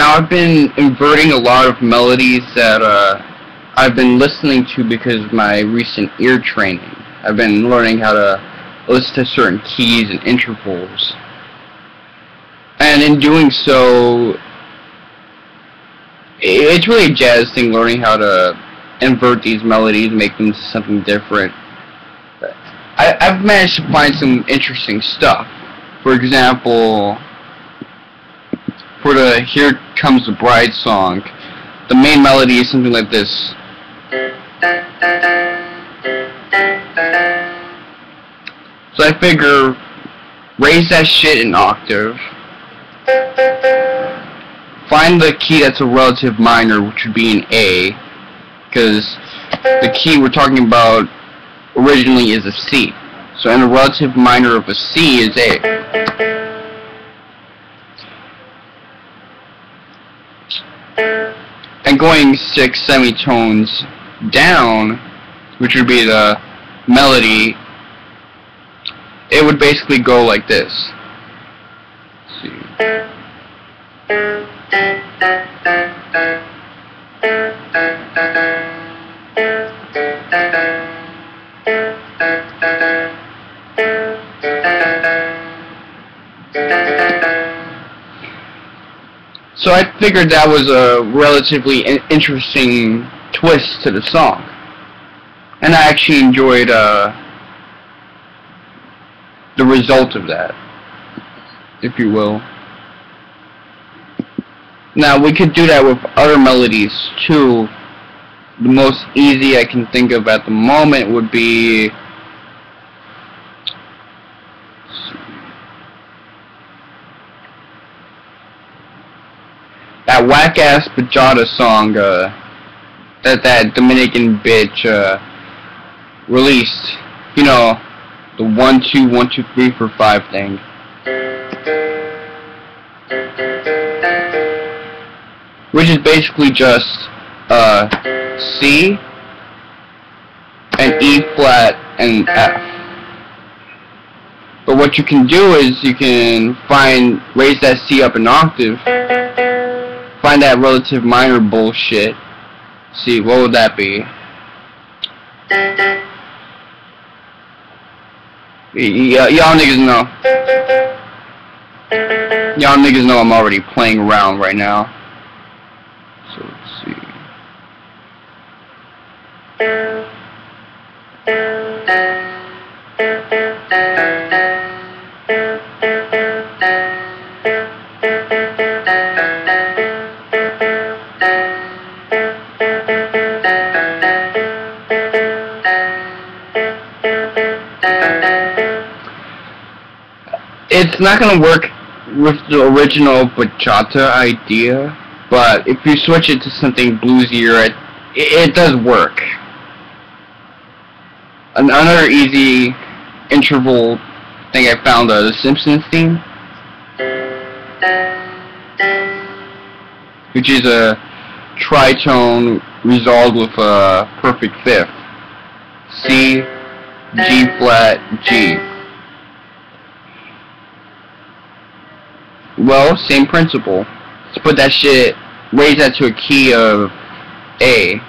Now I've been inverting a lot of melodies that uh, I've been listening to because of my recent ear training. I've been learning how to listen to certain keys and intervals. And in doing so, it's really a jazz thing learning how to invert these melodies, make them something different. I, I've managed to find some interesting stuff. For example, for the Here Comes the Bride song, the main melody is something like this. So I figure, raise that shit an octave, find the key that's a relative minor, which would be an A, because the key we're talking about originally is a C. So in a relative minor of a C is A. And going six semitones down, which would be the melody, it would basically go like this. Let's see. So I figured that was a relatively in interesting twist to the song. And I actually enjoyed uh, the result of that, if you will. Now, we could do that with other melodies, too. The most easy I can think of at the moment would be that whack ass Bachata song uh, that that Dominican bitch uh, released. You know, the one two one two three four five thing. Which is basically just uh, C and E flat and F. But what you can do is you can find raise that C up an octave find that relative minor bullshit. See, what would that be? Y'all niggas know. Y'all niggas know I'm already playing around right now. It's not gonna work with the original bachata idea, but if you switch it to something bluesier, it, it does work. Another easy interval thing I found uh, the Simpsons theme, which is a tritone resolved with a perfect fifth. C, G flat, G. Well, same principle. Let's put that shit, raise that to a key of A.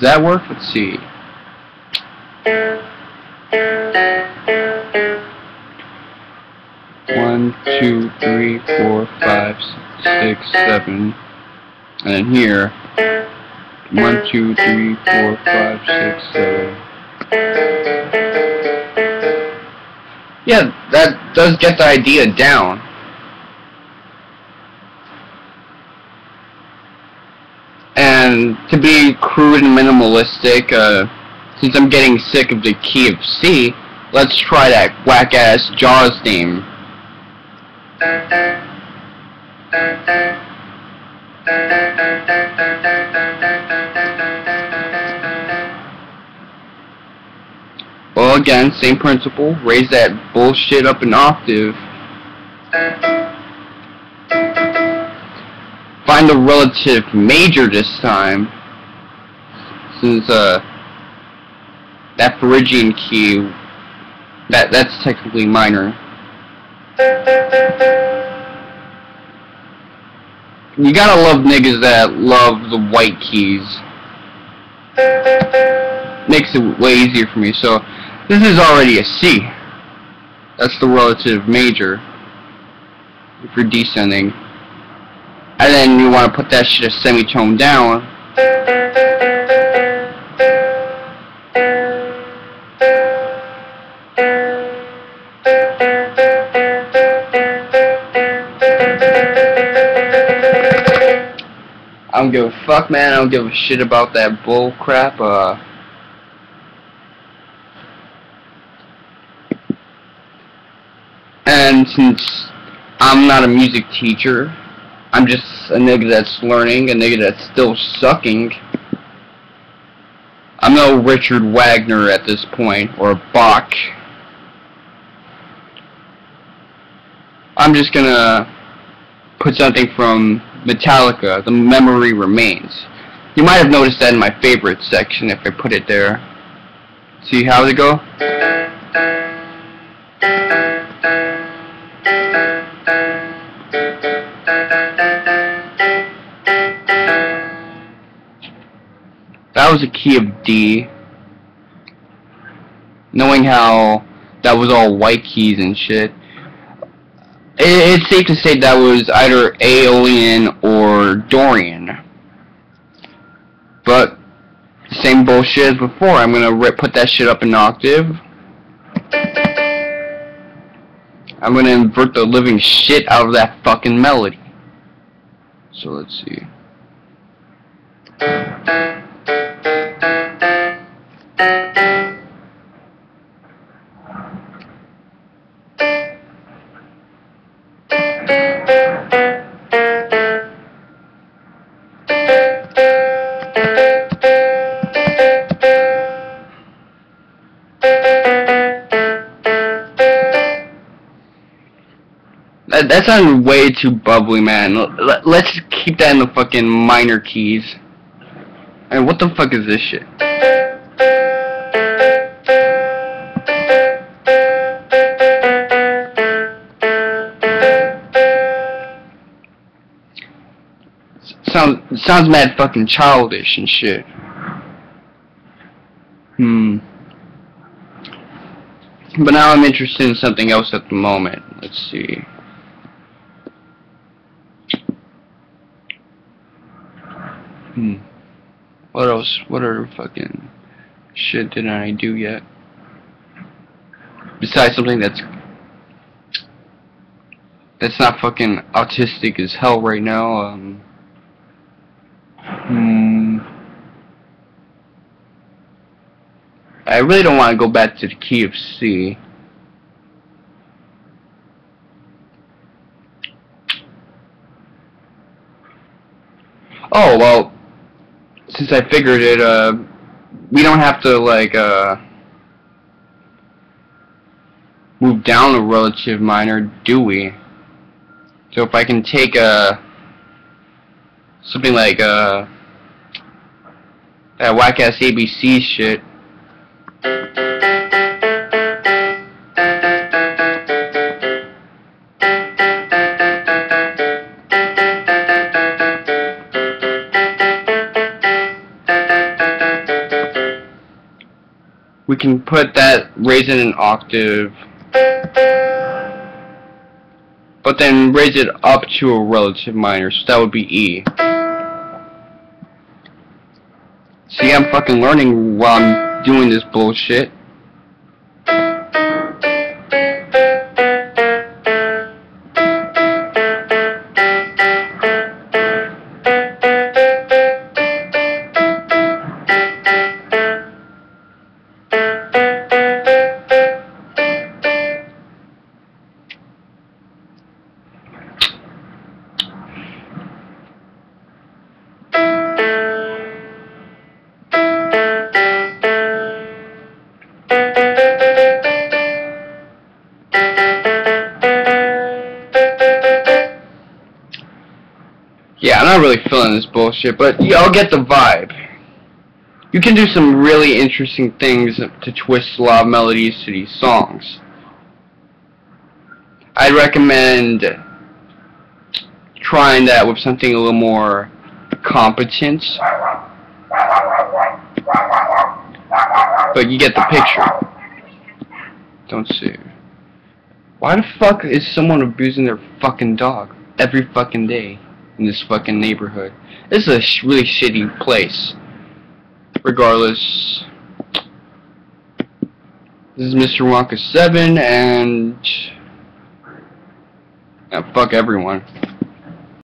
Does that work? Let's see. One, two, three, four, five, six, seven. And then here. One, two, three, four, five, six, seven. Yeah, that does get the idea down. and to be crude and minimalistic, uh, since I'm getting sick of the key of C, let's try that whack-ass Jaws theme. Well, again, same principle. Raise that bullshit up an octave. Find the relative major this time. Since, uh, that Phrygian key, that that's technically minor. You gotta love niggas that love the white keys. Makes it way easier for me. So, this is already a C. That's the relative major. If you're descending. And then you want to put that shit a semitone down. I don't give a fuck, man. I don't give a shit about that bull crap. Uh, and since I'm not a music teacher, I'm just a nigga that's learning, a nigga that's still sucking. I'm no Richard Wagner at this point, or Bach. I'm just gonna put something from Metallica, The Memory Remains. You might have noticed that in my favorite section if I put it there. See how it go? That was a key of D. Knowing how that was all white keys and shit it's safe to say that was either Aeolian or Dorian. But, same bullshit as before. I'm gonna put that shit up an octave. I'm gonna invert the living shit out of that fucking melody. So let's see. That, sounded way too bubbly, man. Let, let's keep that in the fucking minor keys. And what the fuck is this shit? Sounds sounds mad fucking childish and shit. Hmm. But now I'm interested in something else at the moment. Let's see. Hmm. What else? What other fucking shit did I do yet? Besides something that's that's not fucking autistic as hell right now. Um. Hmm. I really don't want to go back to the key of C. Oh, well, since I figured it, uh, we don't have to, like, uh, move down a relative minor, do we? So if I can take a, something like, uh, that whack-ass ABC shit, we can put that raise it an octave but then raise it up to a relative minor so that would be E. See I'm fucking learning while I'm doing this bullshit not really feeling this bullshit, but y'all get the vibe. You can do some really interesting things to twist a lot of melodies to these songs. I'd recommend trying that with something a little more competent. But you get the picture. Don't sue. Why the fuck is someone abusing their fucking dog every fucking day in this fucking neighborhood? This is a sh really shitty place. Regardless, this is Mr. Wonka 7 and... Yeah, fuck everyone.